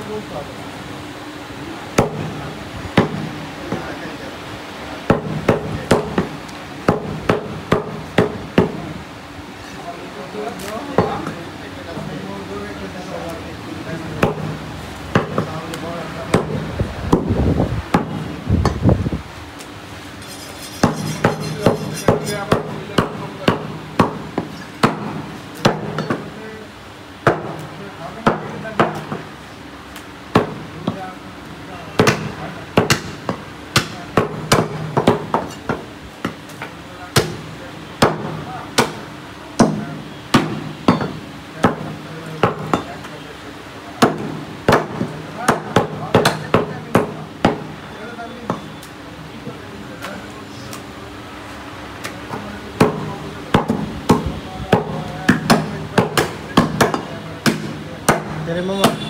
Tá voltada. Dali, mamãe.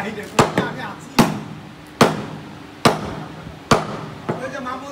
来一点，不然那。那叫麻木。